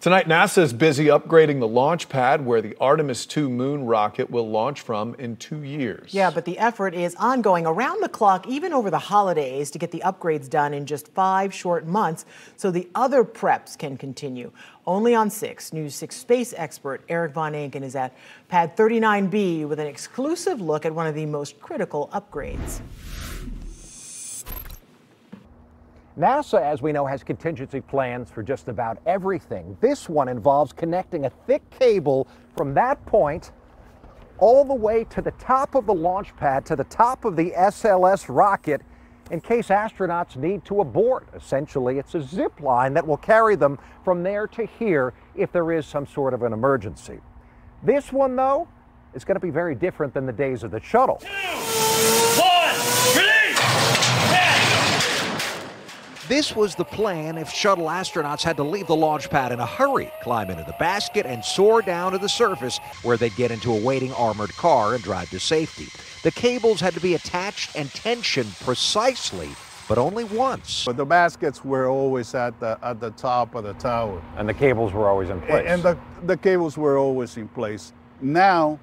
Tonight, NASA is busy upgrading the launch pad where the Artemis 2 moon rocket will launch from in two years. Yeah, but the effort is ongoing around the clock, even over the holidays, to get the upgrades done in just five short months so the other preps can continue. Only on 6, News 6 space expert Erik von Ancken is at Pad 39B with an exclusive look at one of the most critical upgrades. NASA, as we know, has contingency plans for just about everything. This one involves connecting a thick cable from that point all the way to the top of the launch pad, to the top of the SLS rocket, in case astronauts need to abort. Essentially, it's a zip line that will carry them from there to here if there is some sort of an emergency. This one, though, is going to be very different than the days of the shuttle. Two, one, This was the plan if shuttle astronauts had to leave the launch pad in a hurry, climb into the basket, and soar down to the surface where they'd get into a waiting armored car and drive to safety. The cables had to be attached and tensioned precisely but only once. But the baskets were always at the at the top of the tower. And the cables were always in place. And the, the cables were always in place. Now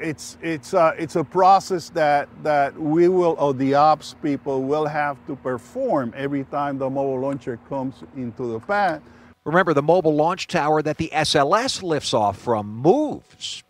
it's it's uh, it's a process that that we will or the ops people will have to perform every time the mobile launcher comes into the pad. Remember, the mobile launch tower that the SLS lifts off from moves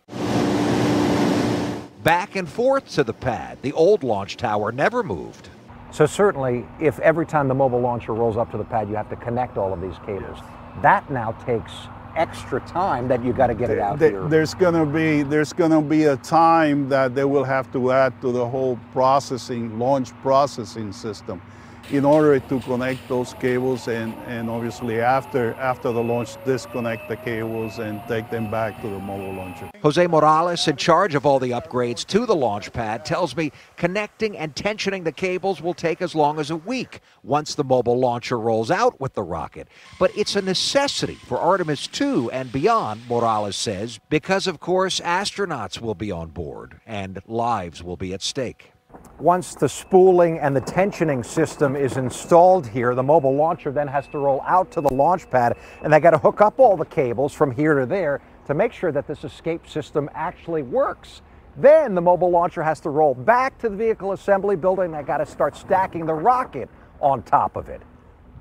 back and forth to the pad. The old launch tower never moved. So certainly, if every time the mobile launcher rolls up to the pad, you have to connect all of these cables, that now takes extra time that you got to get it out here? There's going to be there's going to be a time that they will have to add to the whole processing launch processing system in order to connect those cables and, and obviously after, after the launch disconnect the cables and take them back to the mobile launcher. Jose Morales, in charge of all the upgrades to the launch pad, tells me connecting and tensioning the cables will take as long as a week once the mobile launcher rolls out with the rocket. But it's a necessity for Artemis 2 and beyond, Morales says, because of course astronauts will be on board and lives will be at stake. Once the spooling and the tensioning system is installed here, the mobile launcher then has to roll out to the launch pad and they got to hook up all the cables from here to there to make sure that this escape system actually works. Then the mobile launcher has to roll back to the vehicle assembly building. And They got to start stacking the rocket on top of it.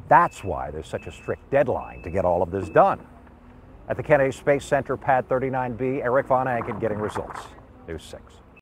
That's why there's such a strict deadline to get all of this done. At the Kennedy Space Center, Pad 39B, Erik von Ancken getting results. News 6.